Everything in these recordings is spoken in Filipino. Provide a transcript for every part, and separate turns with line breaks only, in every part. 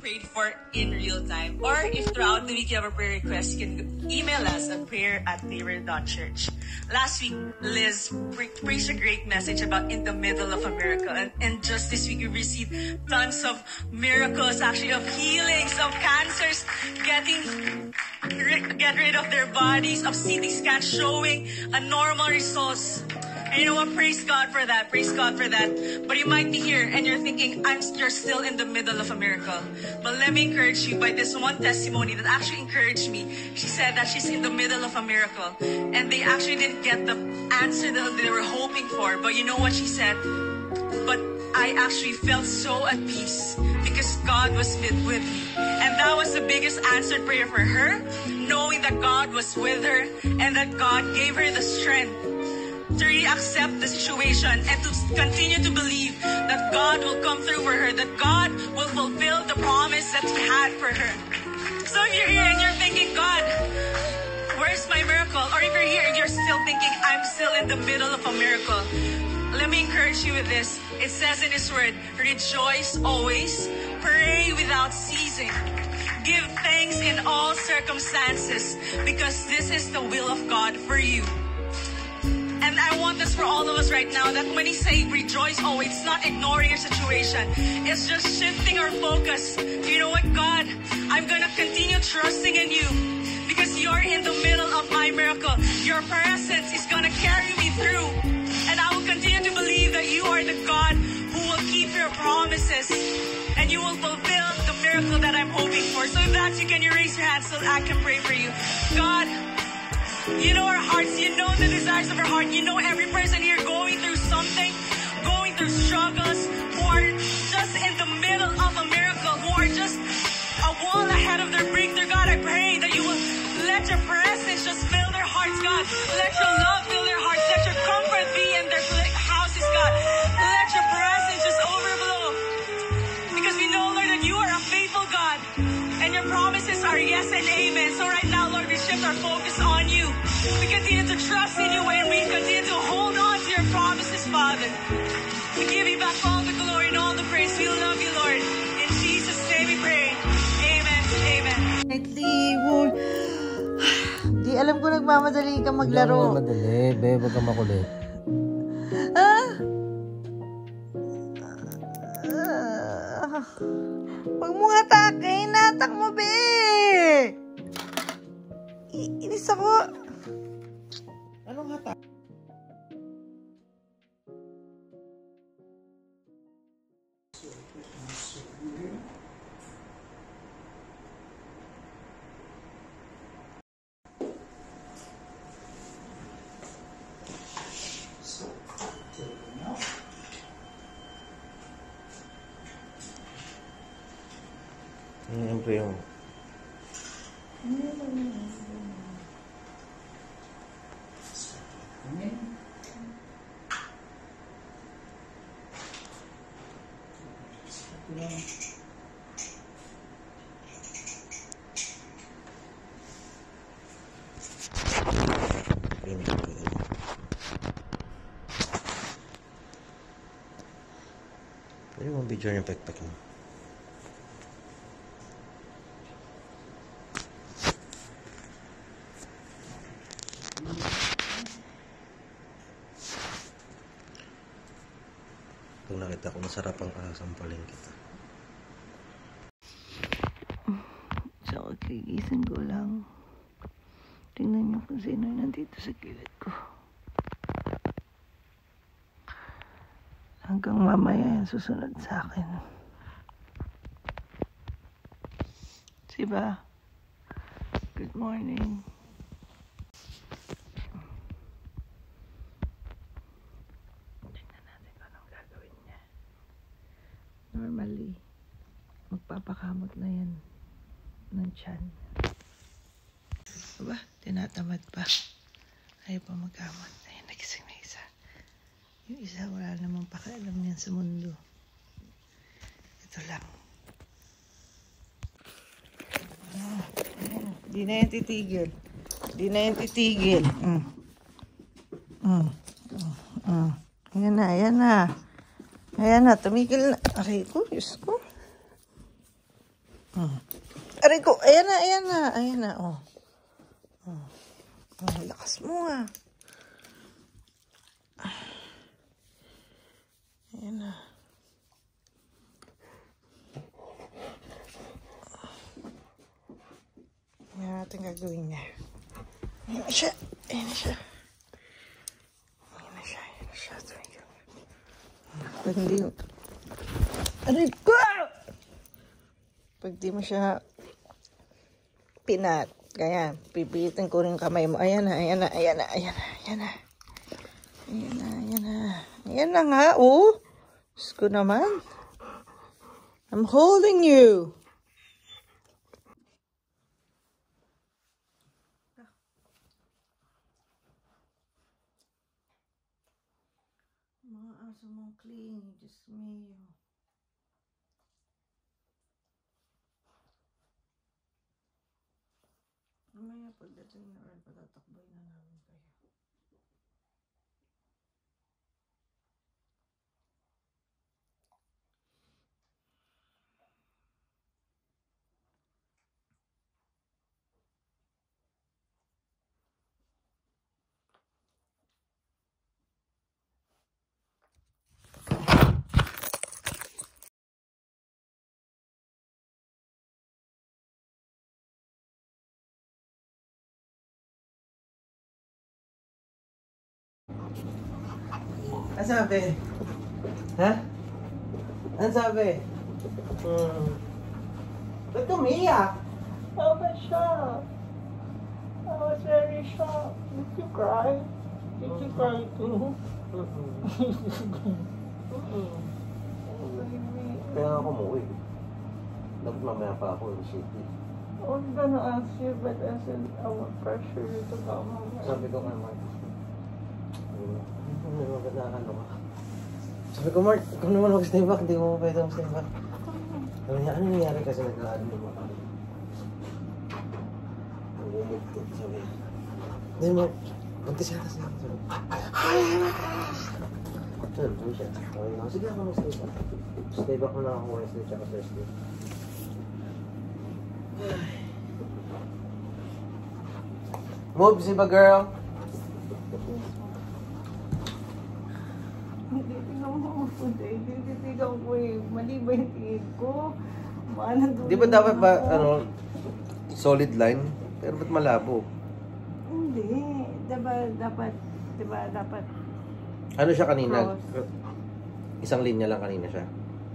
prayed for in real time. Or if throughout the week you have a prayer request, you can email us at prayer at church. Last week, Liz pre- preached a great message about in the middle of a miracle. And, and just this week, we received tons of miracles, actually, of healings, of cancers, getting get rid of their bodies, of CT scans showing a normal results. And you know what? Praise God for that. Praise God for that. But you might be here and you're thinking, I'm, you're still in the middle of a miracle. But let me encourage you by this one testimony that actually encouraged me. She said that she's in the middle of a miracle. And they actually didn't get the answer that they were hoping for. But you know what she said? But I actually felt so at peace because God was with, with me. And that was the biggest answered prayer for her, knowing that God was with her and that God gave her the strength to accept the situation and to continue to believe that God will come through for her, that God will fulfill the promise that He had for her. So if you're here and you're thinking, God, where's my miracle? Or if you're here and you're still thinking, I'm still in the middle of a miracle, let me encourage you with this. It says in His Word, rejoice always, pray without ceasing. Give thanks in all circumstances because this is the will of God for you. And I want this for all of us right now that when we say rejoice always, it's not ignoring your situation. It's just shifting our focus. You know what, God? I'm going to continue trusting in you because you're in the middle of my miracle. Your presence is going to carry me through. And I will continue to believe that you are the God who will keep your promises and you will fulfill the miracle that I'm hoping for. So if that's you, can you raise your hands so I can pray for you? God, you know our hearts. You know the desires of our heart. You know every person here going through something, going through struggles, who are just in the middle of a miracle, who are just a wall ahead of their breakthrough. God, I pray that you will let your presence just fill their hearts, God. Let your love fill their hearts. Let your comfort be in their houses, God. Let your presence just overflow. Because we know, Lord, that you are a faithful God. And your promises are yes and amen. So right now, Lord, we shift our focus on. We continue to trust in you and we continue to hold on to your promises, Father. We give you back all the glory and all the praise. We love you, Lord. In Jesus' name we pray. Amen. Amen.
Di alam ko nagmamadali ka
Hindi
maglaro.
madali. Be, huwag kang makulit.
Ah! Ah! Huwag mo nga takay. Natak mo, be! I- inis ako. Anong hata?
Yun. Pwede mo video yung backpack mo. Pag nakita ko masarap ang kasampalin kita.
So, kagigising ko lang. Tingnan niyo kung sino nandito sa gilid ko. Hanggang mamaya yung susunod sa akin. Diba? Good morning. Normally, magpapakamot na yan ng tiyan. Aba, tinatamad pa. Ayaw pa magkamot. Ayun, nagising na isa. Yung isa, wala namang pakialam niyan sa mundo. Ito lang. Ah, ayan. Di na yan titigil. Di na yan titigil. Mm. Mm. Mm. Mm. Ayan na, ayan na. Ayan na, tumigil na. Aray ko, Diyos ko. Hmm. Aray ko, ayan na, ayan na, ayan na, oh. Oh, oh lakas mo ah. Ayan na. Ayan natin gagawin niya. Ayan na siya, ayan na siya. Ayan na siya, ayan na siya. Pag hindi, aray ko! Pag di mo siya pinat, kaya pipitin ko rin kamay mo. Ayan na, ayan na, ayan na, ayan na, ayan na. Ayan na, ayan na. Ayan na nga, oh. Diyos ko naman. I'm holding you. Mga aso mong clean, Diyos me. Mamaya pagdating na rin, patatakboy na namin
Ano sabi? Ha? Ano sabi? Hmm. Ba't umiyak?
I was shocked. I was very shocked. Did you cry? Did you cry too?
Kaya ako umuwi. Dapat mamaya pa ako in city.
I was gonna ask you, but I said I won't pressure you to come home.
Sabi ko kay Mark, ano maganda ano ka? Sabi ko, Mark, ikaw naman mag-stay back, hindi mo pwede mag-stay back. Sabi niya, ano nangyari kasi nag-aano mo ako? Nagumugtog, sabi niya. Hindi mo, buntis yata siya. Sabi niya, Sabi ko siya. Sabi niya, sige ako mag-stay back. Stay back mo lang ako Wednesday tsaka Thursday. Move, si ba girl?
Today. Hindi tingnan ko eh. Mali ba yung tingin ko? Baka nandun
Di ba dapat ba, ano, solid line? Pero ba't malabo?
Hindi. Diba dapat, diba dapat,
Ano siya kanina?
Cross.
Isang linya lang kanina siya.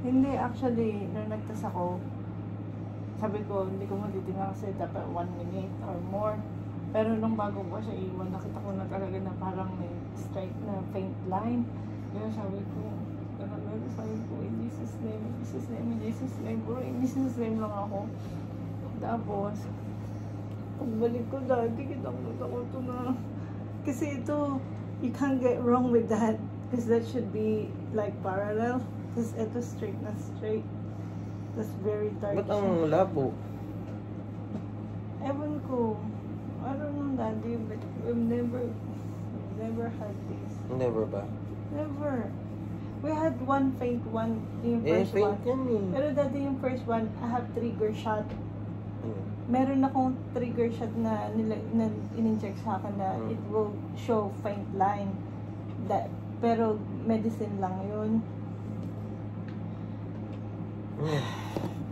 hindi actually, nung nagtas ako, sabi ko, hindi ko matitingnan kasi dapat one minute or more. Pero nung bago ko siya iwan, nakita ko na talaga na parang may straight na faint line. Kaya sabi ko, talaga, sabi ko, in Jesus name, in Jesus name, in Jesus name, bro, in Jesus name lang ako. Tapos, pagbalik ko dati, kitang kita ko ito na, kasi ito, you can't get wrong with that. Because that should be like parallel. Because ito straight na straight. That's very dark.
Ba't ang labo?
Ewan ko. I don't know, Daddy, but we've never, we've never had this.
Never ba?
Never. We had one faint one, yung
Eh,
first
faint
one.
yan eh.
Pero dati yung first one, I have trigger shot.
Hmm.
Meron akong trigger shot na, nila, na in-inject sa akin na
Hmm.
it will show faint line. That, pero medicine lang yun.
Hmm.